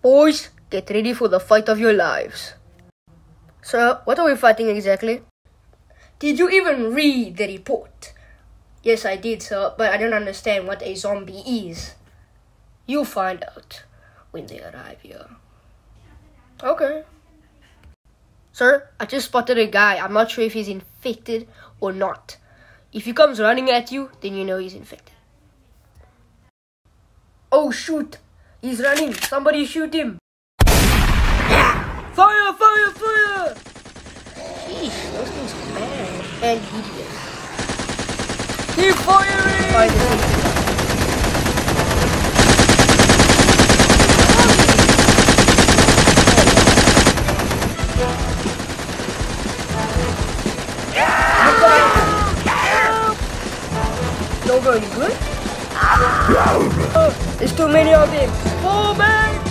Boys, get ready for the fight of your lives. Sir, what are we fighting exactly? Did you even read the report? Yes, I did, sir, but I don't understand what a zombie is. You'll find out when they arrive here. Okay. Sir, I just spotted a guy. I'm not sure if he's infected or not. If he comes running at you, then you know he's infected. Oh, shoot! He's running. Somebody shoot him. Fire, fire, fire! Sheesh, those things are bad and hideous. Keep firing! Fire good? Oh, there's too many of them. Fall back!